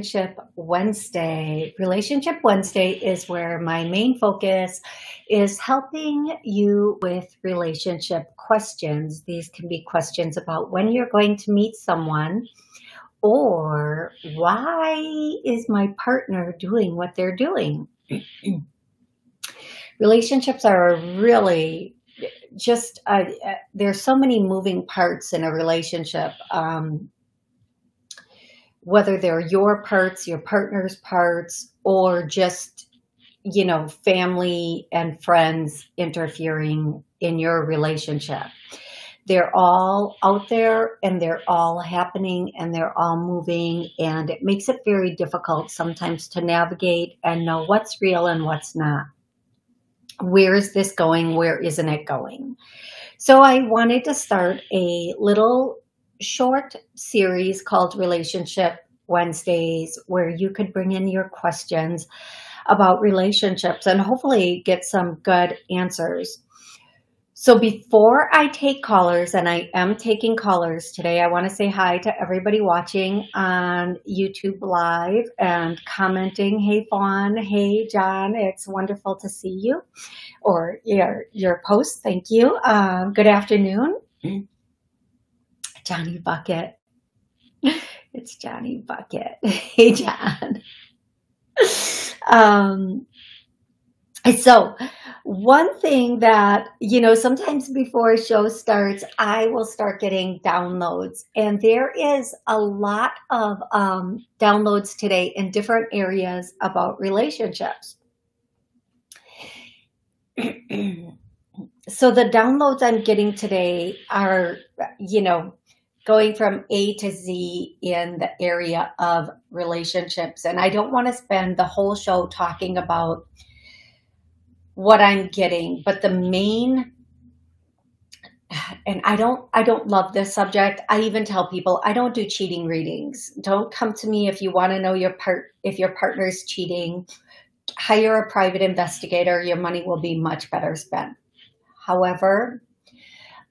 Relationship Wednesday. Relationship Wednesday is where my main focus is helping you with relationship questions. These can be questions about when you're going to meet someone or why is my partner doing what they're doing? Relationships are really just, uh, uh, there's so many moving parts in a relationship. Um, whether they're your parts, your partner's parts, or just, you know, family and friends interfering in your relationship. They're all out there and they're all happening and they're all moving and it makes it very difficult sometimes to navigate and know what's real and what's not. Where is this going? Where isn't it going? So I wanted to start a little short series called Relationship Wednesdays where you could bring in your questions about relationships and hopefully get some good answers. So before I take callers, and I am taking callers today, I want to say hi to everybody watching on YouTube Live and commenting. Hey, Fawn. Hey, John. It's wonderful to see you. Or your, your post. Thank you. Um, good afternoon. Johnny Bucket. It's Johnny Bucket. Hey, John. Um, so one thing that, you know, sometimes before a show starts, I will start getting downloads and there is a lot of um, downloads today in different areas about relationships. so the downloads I'm getting today are, you know, going from A to Z in the area of relationships. And I don't want to spend the whole show talking about what I'm getting, but the main and I don't I don't love this subject. I even tell people I don't do cheating readings. Don't come to me if you want to know your part if your partner's cheating. Hire a private investigator. Your money will be much better spent. However,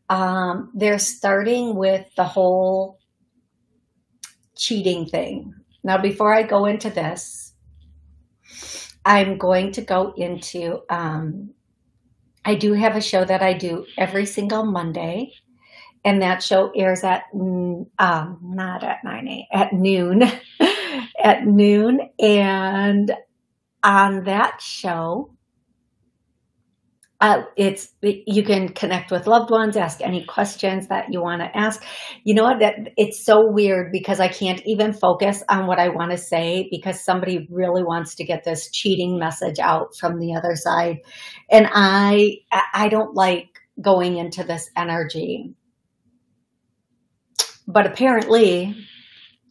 um, they're starting with the whole cheating thing. Now, before I go into this, I'm going to go into, um, I do have a show that I do every single Monday. And that show airs at, um, not at 9 a, at noon, at noon. And on that show, uh, it's you can connect with loved ones ask any questions that you want to ask. You know what that it's so weird because i can't even focus on what i want to say because somebody really wants to get this cheating message out from the other side. And i i don't like going into this energy. But apparently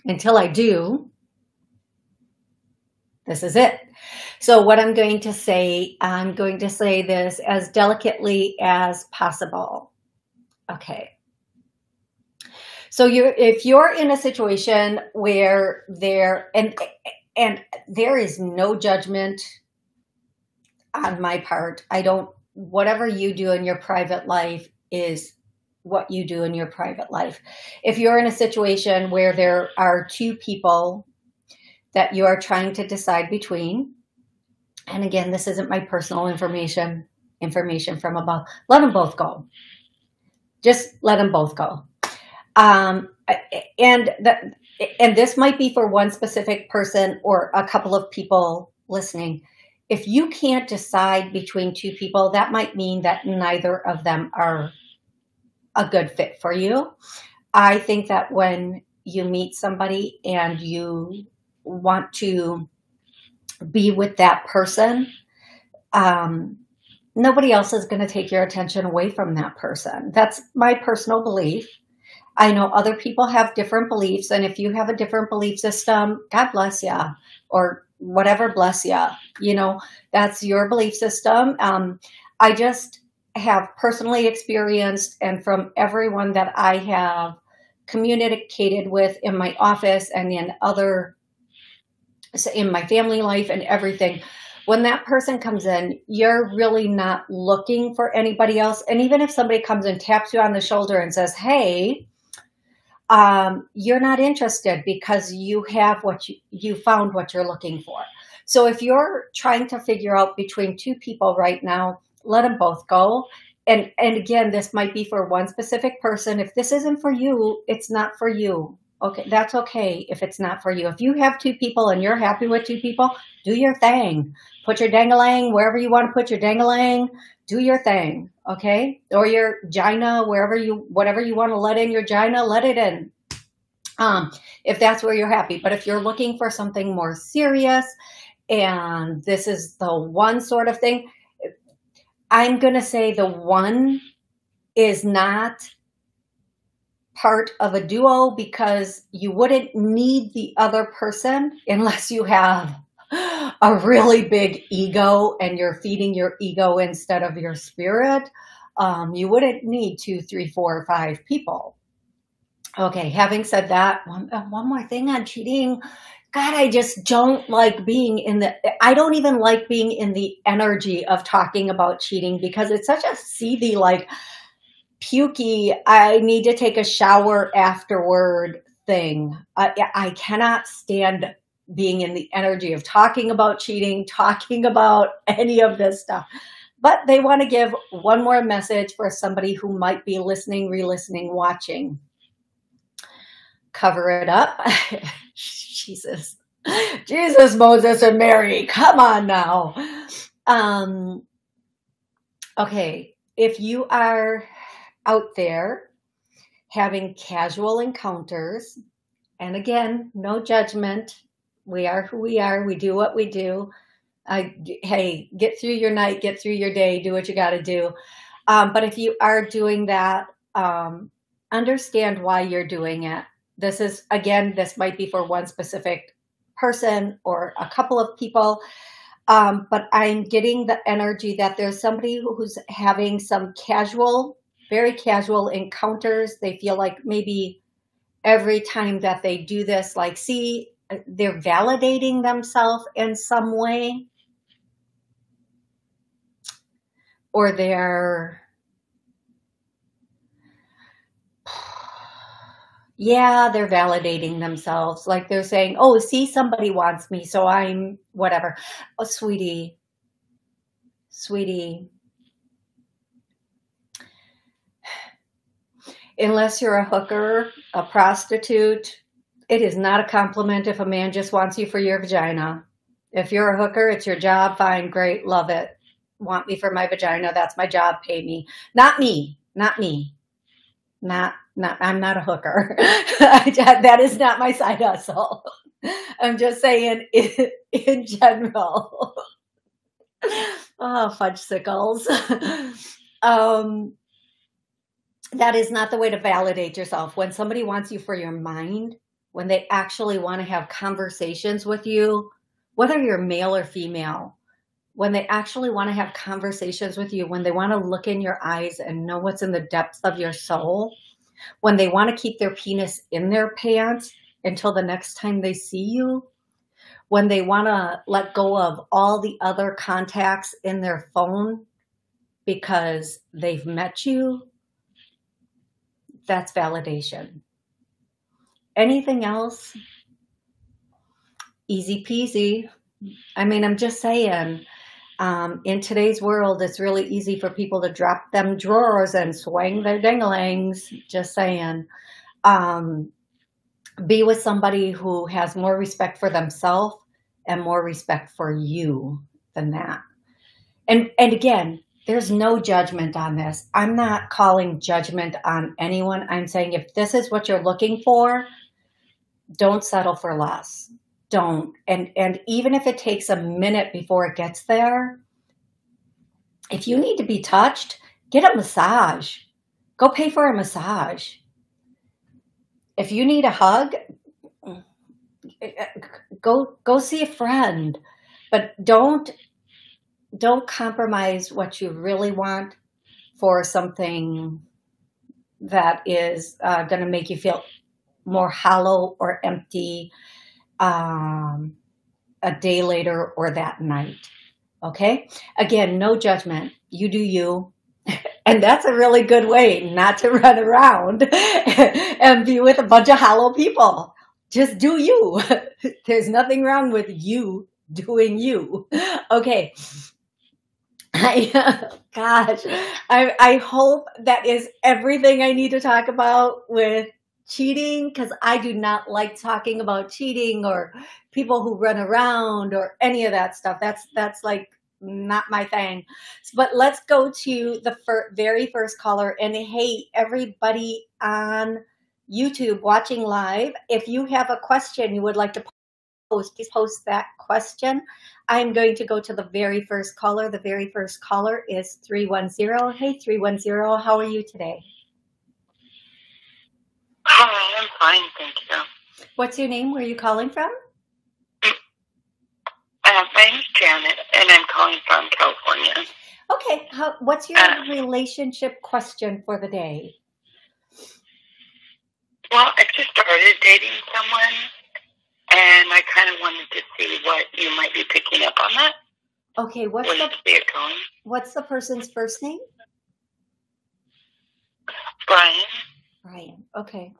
until i do this is it so what I'm going to say, I'm going to say this as delicately as possible. Okay. So you're, if you're in a situation where there, and, and there is no judgment on my part, I don't, whatever you do in your private life is what you do in your private life. If you're in a situation where there are two people that you are trying to decide between, and again, this isn't my personal information, information from above. Let them both go. Just let them both go. Um, and that, and this might be for one specific person or a couple of people listening. If you can't decide between two people, that might mean that neither of them are a good fit for you. I think that when you meet somebody and you want to be with that person, um, nobody else is going to take your attention away from that person. That's my personal belief. I know other people have different beliefs, and if you have a different belief system, God bless you, or whatever bless you. You know, that's your belief system. Um, I just have personally experienced, and from everyone that I have communicated with in my office and in other in my family life and everything when that person comes in, you're really not looking for anybody else. And even if somebody comes and taps you on the shoulder and says, Hey, um, you're not interested because you have what you, you found what you're looking for. So if you're trying to figure out between two people right now, let them both go. And, and again, this might be for one specific person. If this isn't for you, it's not for you. Okay, that's okay if it's not for you. If you have two people and you're happy with two people, do your thing. Put your dangalang wherever you want to put your dangalang. Do your thing, okay? Or your gina, wherever you, whatever you want to let in your gina, let it in. Um, if that's where you're happy. But if you're looking for something more serious and this is the one sort of thing, I'm to say the one is not part of a duo because you wouldn't need the other person unless you have a really big ego and you're feeding your ego instead of your spirit. Um, you wouldn't need two, three, four, five people. Okay, having said that, one, uh, one more thing on cheating. God, I just don't like being in the, I don't even like being in the energy of talking about cheating because it's such a seethy, like, pukey, I need to take a shower afterward thing. I, I cannot stand being in the energy of talking about cheating, talking about any of this stuff. But they want to give one more message for somebody who might be listening, re listening, watching. Cover it up. Jesus. Jesus, Moses, and Mary. Come on now. Um, okay. If you are out there having casual encounters. And again, no judgment. We are who we are. We do what we do. I, hey, get through your night, get through your day, do what you got to do. Um, but if you are doing that, um, understand why you're doing it. This is, again, this might be for one specific person or a couple of people. Um, but I'm getting the energy that there's somebody who's having some casual very casual encounters. They feel like maybe every time that they do this, like, see, they're validating themselves in some way. Or they're, yeah, they're validating themselves. Like they're saying, oh, see, somebody wants me, so I'm whatever. Oh, sweetie, sweetie, unless you're a hooker, a prostitute, it is not a compliment if a man just wants you for your vagina. If you're a hooker, it's your job. Fine, great, love it. Want me for my vagina? That's my job. Pay me. Not me. Not me. Not, not, I'm not a hooker. that is not my side hustle. I'm just saying in, in general. oh, fudge sickles. um, that is not the way to validate yourself. When somebody wants you for your mind, when they actually want to have conversations with you, whether you're male or female, when they actually want to have conversations with you, when they want to look in your eyes and know what's in the depths of your soul, when they want to keep their penis in their pants until the next time they see you, when they want to let go of all the other contacts in their phone because they've met you that's validation. Anything else? Easy peasy. I mean, I'm just saying, um, in today's world, it's really easy for people to drop them drawers and swing their dingalangs. Just saying. Um, be with somebody who has more respect for themselves and more respect for you than that. And and again, there's no judgment on this. I'm not calling judgment on anyone. I'm saying if this is what you're looking for, don't settle for less. Don't. And and even if it takes a minute before it gets there, if you need to be touched, get a massage. Go pay for a massage. If you need a hug, go go see a friend. But don't don't compromise what you really want for something that is uh, going to make you feel more hollow or empty um, a day later or that night. Okay? Again, no judgment. You do you. And that's a really good way not to run around and be with a bunch of hollow people. Just do you. There's nothing wrong with you doing you. Okay. I, gosh, I, I hope that is everything I need to talk about with cheating because I do not like talking about cheating or people who run around or any of that stuff. That's that's like not my thing. But let's go to the fir- very first caller. And hey, everybody on YouTube watching live, if you have a question you would like to post, please post that question. I'm going to go to the very first caller. The very first caller is 310. Hey, 310, how are you today? Hi, I'm fine, thank you. What's your name? Where are you calling from? Uh, my name's Janet, and I'm calling from California. Okay, how, what's your uh, relationship question for the day? Well, I just started dating someone, and I kind of wanted to see what you might be picking up on that. Okay, what's the what's the person's first name? Brian. Brian. Okay.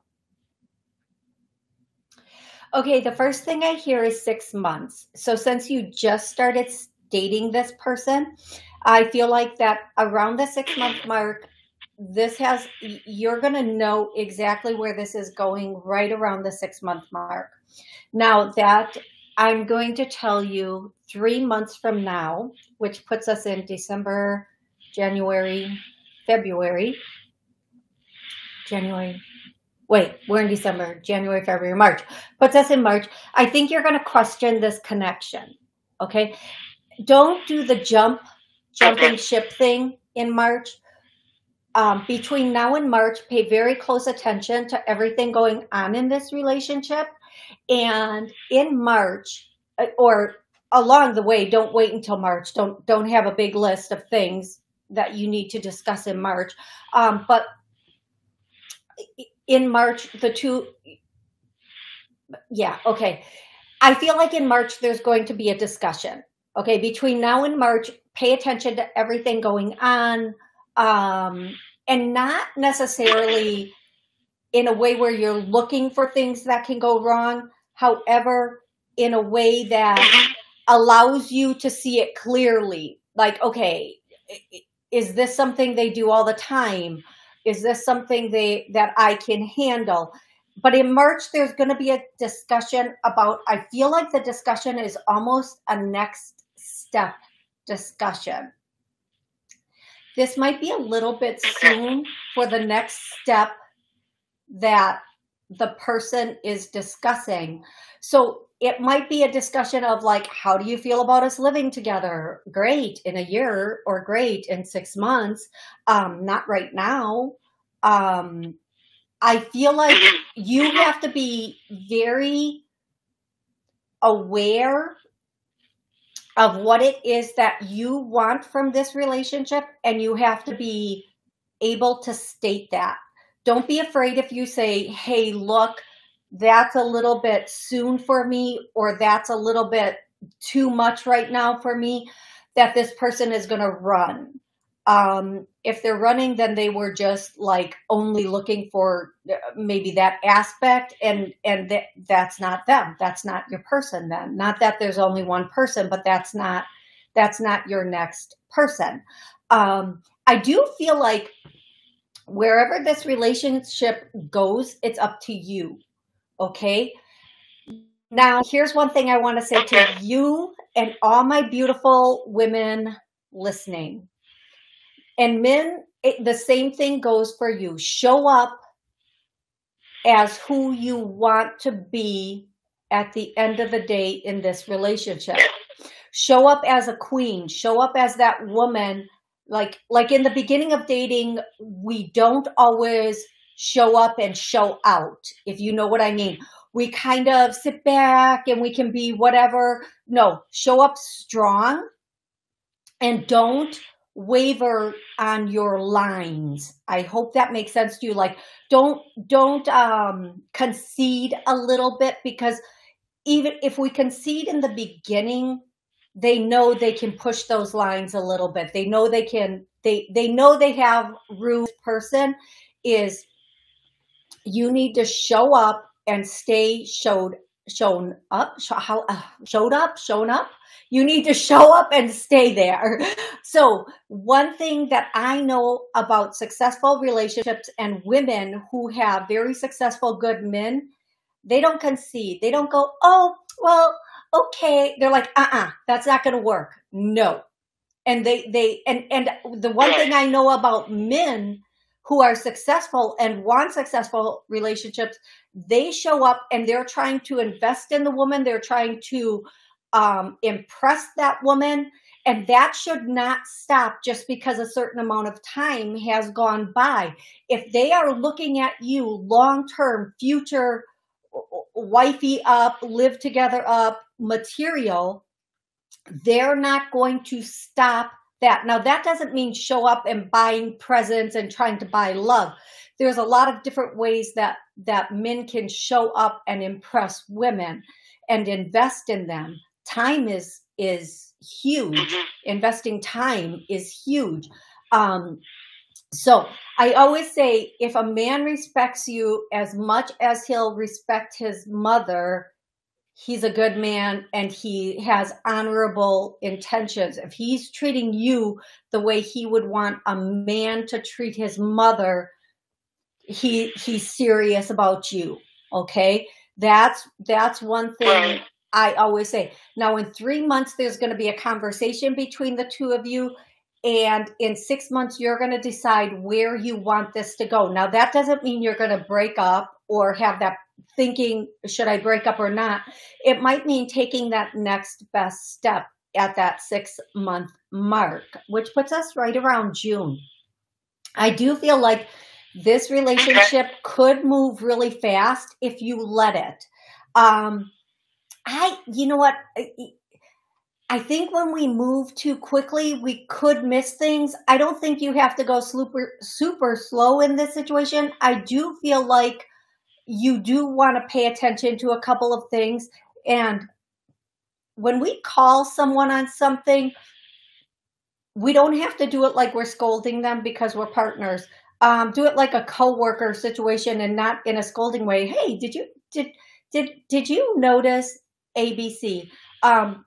Okay, the first thing I hear is six months. So since you just started dating this person, I feel like that around the six month mark, this has, you're going to know exactly where this is going right around the six month mark. Now that I'm going to tell you three months from now, which puts us in December, January, February, January, wait, we're in December, January, February, March, puts us in March. I think you're going to question this connection. Okay. Don't do the jump, jumping ship thing in March. Um, between now and March, pay very close attention to everything going on in this relationship. And in March, uh, or along the way, don't wait until March. Don't don't have a big list of things that you need to discuss in March. Um, but in March, the two, yeah, okay. I feel like in March, there's going to be a discussion. Okay, between now and March, pay attention to everything going on um, and not necessarily in a way where you're looking for things that can go wrong. However, in a way that allows you to see it clearly. Like, okay, is this something they do all the time? Is this something they that I can handle? But in March, there's going to be a discussion about, I feel like the discussion is almost a next step discussion. This might be a little bit soon for the next step that the person is discussing. So it might be a discussion of like, how do you feel about us living together? Great in a year or great in six months. Um, not right now. Um, I feel like you have to be very aware of what it is that you want from this relationship and you have to be able to state that. Don't be afraid if you say, hey, look, that's a little bit soon for me, or that's a little bit too much right now for me, that this person is going to run. Um, if they're running, then they were just like only looking for uh, maybe that aspect, and and that that's not them. That's not your person. Then, not that there's only one person, but that's not that's not your next person. Um, I do feel like wherever this relationship goes, it's up to you. Okay. Now, here's one thing I want to say to you and all my beautiful women listening. And men, it, the same thing goes for you. Show up as who you want to be at the end of the day in this relationship. Show up as a queen. Show up as that woman. Like, like in the beginning of dating, we don't always show up and show out, if you know what I mean. We kind of sit back and we can be whatever. No, show up strong and don't waver on your lines. I hope that makes sense to you. Like don't don't um concede a little bit because even if we concede in the beginning, they know they can push those lines a little bit. They know they can they they know they have room person is you need to show up and stay showed shown up show, how uh, showed up shown up. You need to show up and stay there. So one thing that i know about successful relationships and women who have very successful good men they don't concede. They don't go oh well okay. They're like uh-uh that's not gonna work. No. And they they and and the one thing i know about men who are successful and want successful relationships, they show up and they're trying to invest in the woman. They're trying to um, impress that woman. And that should not stop just because a certain amount of time has gone by. If they are looking at you long term, future, wifey up, live together up material, they're not going to stop that. Now, that doesn't mean show up and buying presents and trying to buy love. There's a lot of different ways that, that men can show up and impress women and invest in them. Time is, is huge. Mm-hmm. Investing time is huge. Um, so I always say if a man respects you as much as he'll respect his mother, he's a good man and he has honorable intentions. If he's treating you the way he would want a man to treat his mother, he he's serious about you. Okay? That's that's one thing I always say. Now in 3 months there's going to be a conversation between the two of you and in 6 months you're going to decide where you want this to go. Now that doesn't mean you're going to break up or have that thinking, should I break up or not? It might mean taking that next best step at that six month mark, which puts us right around June. I do feel like this relationship could move really fast if you let it. Um, I, you know what? I think when we move too quickly, we could miss things. I don't think you have to go super, super slow in this situation. I do feel like you do want to pay attention to a couple of things. And when we call someone on something, we don't have to do it like we're scolding them because we're partners. Um, do it like a coworker situation and not in a scolding way. Hey, did you did did did you notice ABC? Um,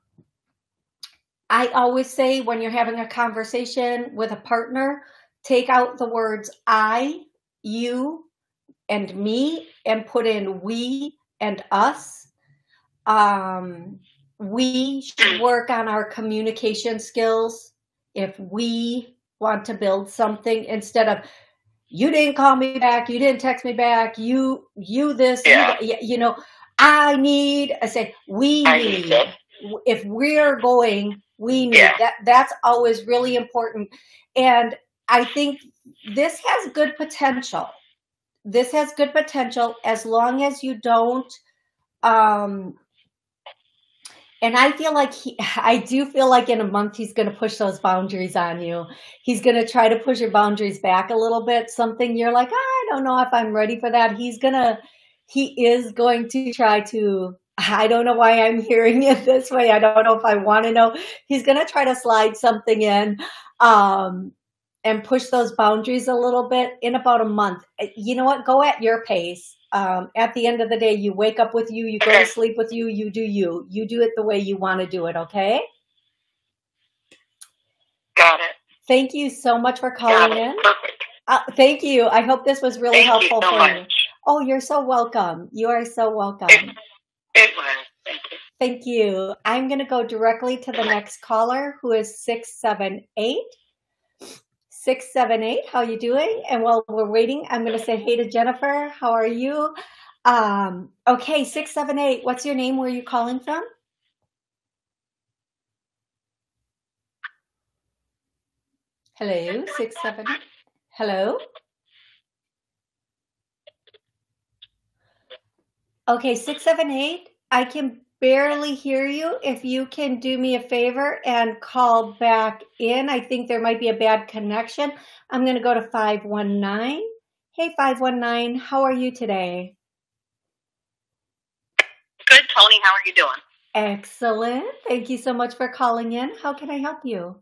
I always say when you're having a conversation with a partner, take out the words I, you, and me and put in we and us. Um, we should work on our communication skills if we want to build something instead of you didn't call me back, you didn't text me back, you you this, yeah. you, you know, I need. I say we I need. need if we're going, we need yeah. that. That's always really important, and I think this has good potential this has good potential as long as you don't um and I feel like he, I do feel like in a month he's going to push those boundaries on you. He's going to try to push your boundaries back a little bit. Something you're like, I don't know if I'm ready for that. He's going to, he is going to try to, I don't know why I'm hearing it this way. I don't know if I want to know. He's going to try to slide something in. Um, and push those boundaries a little bit in about a month. Eh, you know what? Go at your pace. Um, at the end of the day, you wake up with you, you go to sleep with you, you do you. You do it the way you want to do it, okay? Got it. Thank you so much for calling in. Perfect. Uh, thank you. I hope this was really thank helpful you so for much. you. Oh, you're so welcome. You are so welcome. It, it was. Thank you. Thank you. I'm going to go directly to the next caller who is 678. 678 how you doing? And while we're waiting i'm going to say hey to jennifer how are you? Um, okay 678 what's your name? Where are you calling from? Hello 67 hello? Okay 678 i can barely hear you. If you can do me a favor and call back in, I think there might be a bad connection. I'm going to go to 519. Hey, 519, how are you today? Good, Toni. How are you doing? Excellent. Thank you so much for calling in. How can I help you?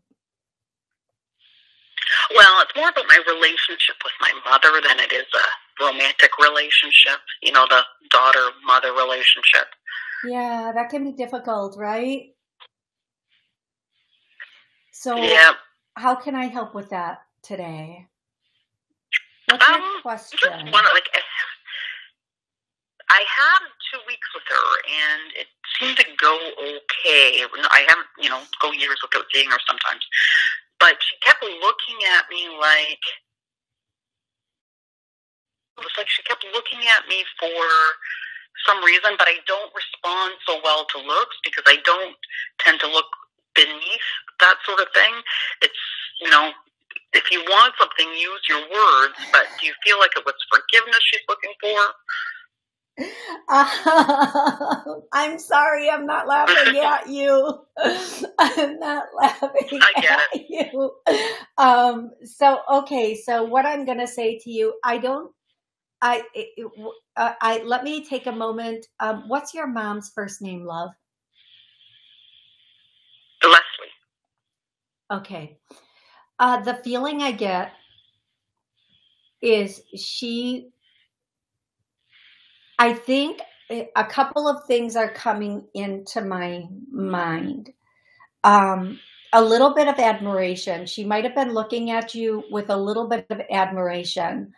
Well, it's more about my relationship with my mother than it is a romantic relationship. You know, the daughter mother relationship. Yeah, that can be difficult, right? So, Yeah. how can I help with that today? What's Um, your just question? one like I had two weeks with her, and it seemed to go okay. I haven't, you know, go years without seeing her sometimes, but she kept looking at me like it was like she kept looking at me for some reason, but I don't respond so well to looks because I don't tend to look beneath that sort of thing. It's you know. If you want something, use your words. But do you feel like it was forgiveness she's looking for? I'm sorry, I'm not laughing at you. I'm not laughing I get at you. Um, so, okay, so what I'm going to say to you, I don't, I, it, uh, I, let me take a moment. Um, what's your mom's first name, love? Leslie. Okay. Uh, the feeling I get is she, I think a couple of things are coming into my mind. Um, a little bit of admiration. She might have been looking at you with a little bit of admiration,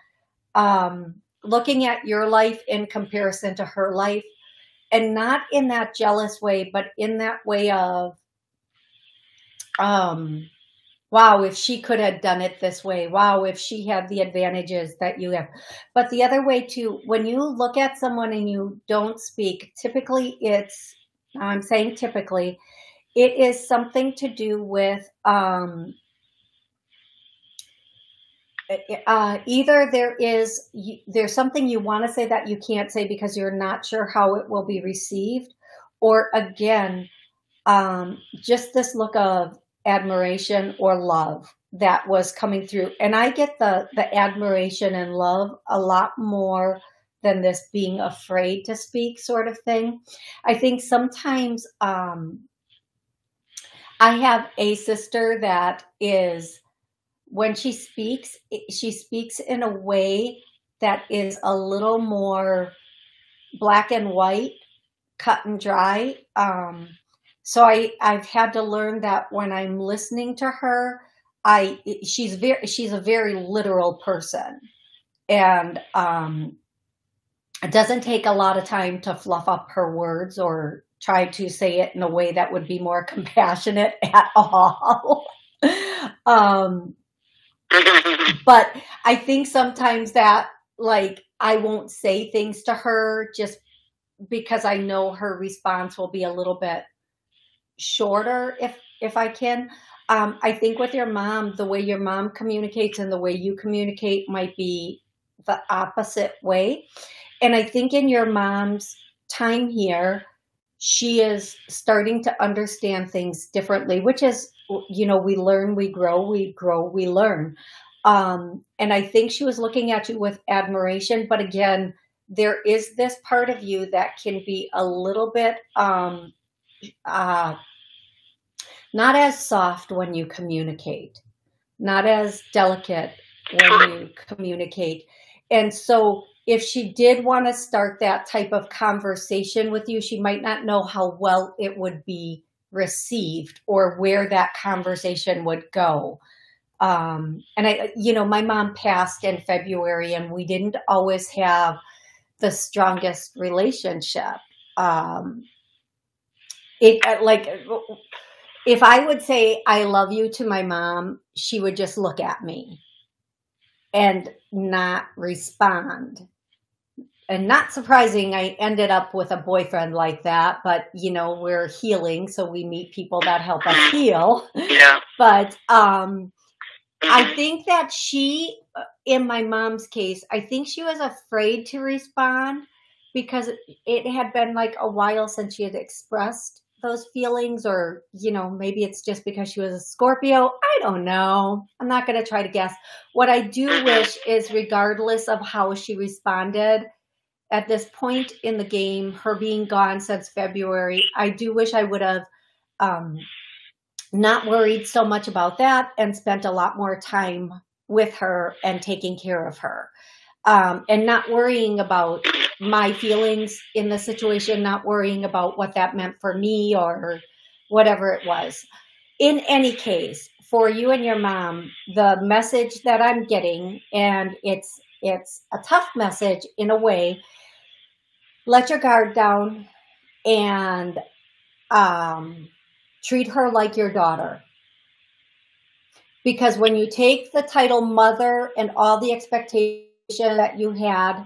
um, looking at your life in comparison to her life, and not in that jealous way, but in that way of, um, wow, if she could have done it this way, wow, if she had the advantages that you have. But the other way too, when you look at someone and you don't speak, typically it's, I'm saying typically, it is something to do with um, uh, either there is there's something you want to say that you can't say because you're not sure how it will be received, or again, um, just this look of admiration or love that was coming through. And I get the the admiration and love a lot more than this being afraid to speak sort of thing. I think sometimes um, I have a sister that is when she speaks, she speaks in a way that is a little more black and white, cut and dry. Um, so I, I've had to learn that when I'm listening to her, I she's very she's a very literal person, and um, it doesn't take a lot of time to fluff up her words or try to say it in a way that would be more compassionate at all. um, but I think sometimes that like I won't say things to her just because I know her response will be a little bit shorter if if I can. Um, I think with your mom, the way your mom communicates and the way you communicate might be the opposite way. And I think in your mom's time here, she is starting to understand things differently, which is, you know, we learn, we grow, we grow, we learn. Um, and I think she was looking at you with admiration, but again, there is this part of you that can be a little bit um, uh, not as soft when you communicate, not as delicate when you communicate. And so, if she did want to start that type of conversation with you, she might not know how well it would be received or where that conversation would go. Um, and I, you know, my mom passed in February, and we didn't always have the strongest relationship. Um, it uh, like if I would say I love you to my mom, she would just look at me and not respond. And not surprising, I ended up with a boyfriend like that, but you know, we're healing, so we meet people that help us heal. yeah. But um I Mhm. think that she, uh, in my mom's case, I think she was afraid to respond because it- had been like a while since she had expressed those feelings, or, you know, maybe it's just because she was a Scorpio. I don't know. I'm not going to try to guess. What I do Mhm. wish is, regardless of how she responded at this point in the game, her being gone since February, I do wish I would have um, not worried so much about that and spent a lot more time with her and taking care of her. Um, and not worrying about my feelings in the situation, not worrying about what that meant for me or whatever it was. In any case, for you and your mom, the message that I'm getting, and it's it's a tough message in a way. Let your guard down and um, treat her like your daughter. Because when you take the title mother and all the expectation that you had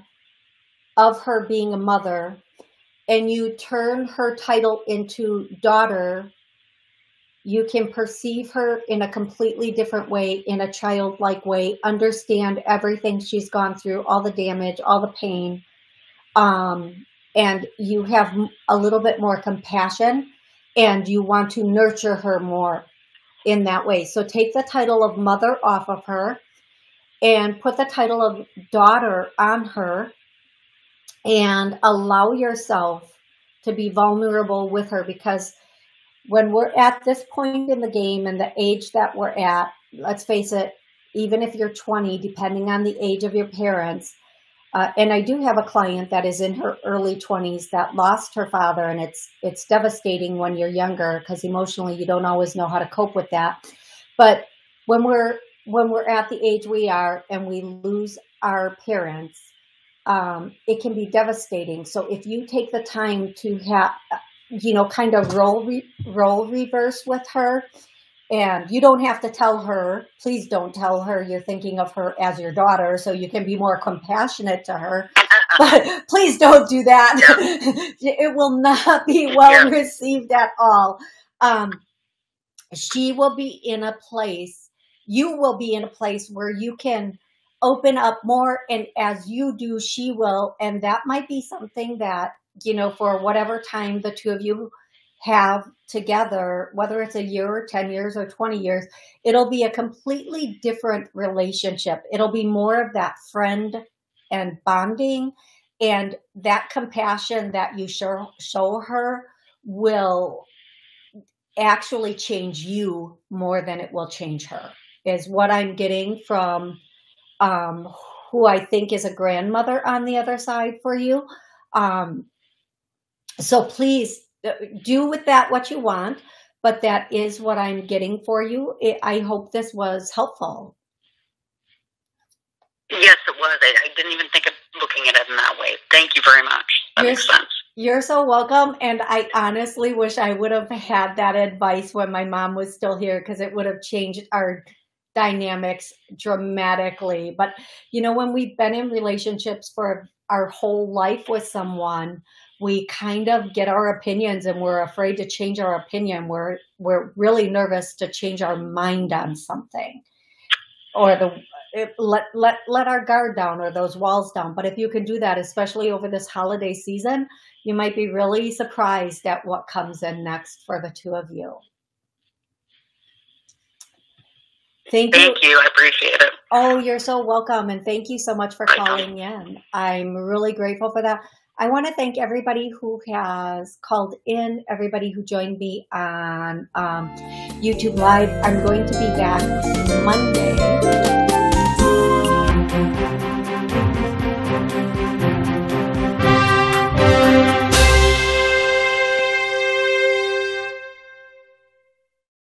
of her being a mother, and you turn her title into daughter, you can perceive her in a completely different way, in a childlike way, understand everything she's gone through, all the damage, all the pain. Um, and you have a little bit more compassion and you want to nurture her more in that way. So take the title of mother off of her and put the title of daughter on her and allow yourself to be vulnerable with her because when we're at this point in the game and the age that we're at, let's face it, even if you're 20, depending on the age of your parents, uh, and I do have a client that is in her early 20s that lost her father, and it's it's devastating when you're younger because emotionally you don't always know how to cope with that. But when we're when we're at the age we are and we lose our parents, um, it can be devastating. So if you take the time to have, you know, kind of role re- role reverse with her and you don't have to tell her, please don't tell her you're thinking of her as your daughter so you can be more compassionate to her. But please don't do that. Yeah. it will not be well yeah. received at all. Um, she will be in a place, you will be in a place where you can open up more. And as you do, she will. And that might be something that, you know, for whatever time the two of you have together, whether it's a year or 10 years or 20 years, it'll be a completely different relationship. It'll be more of that friend and bonding and that compassion that you show, show her will actually change you more than it will change her is what I'm getting from um, who I think is a grandmother on the other side for you. Um, so please uh, do with that what you want, but that is what I'm getting for you. I hope this was helpful. Yes, it was. I, I, didn't even think of looking at it in that way. Thank you very much. That you're, makes sense. You're so welcome. And I honestly wish I would have had that advice when my mom was still here because it would have changed our dynamics dramatically. But, you know, when we've been in relationships for our whole life with someone, we kind of get our opinions and we're afraid to change our opinion. We're we're really nervous to change our mind on something. Or the it, let let let our guard down or those walls down. But if you can do that, especially over this holiday season, you might be really surprised at what comes in next for the two of you. Thank, you. thank you. you. I appreciate it. Oh, you're so welcome. And thank you so much for calling in. I'm really grateful for that. I want to thank everybody who has called in, everybody who joined me on um, YouTube Live. I'm going to be back Monday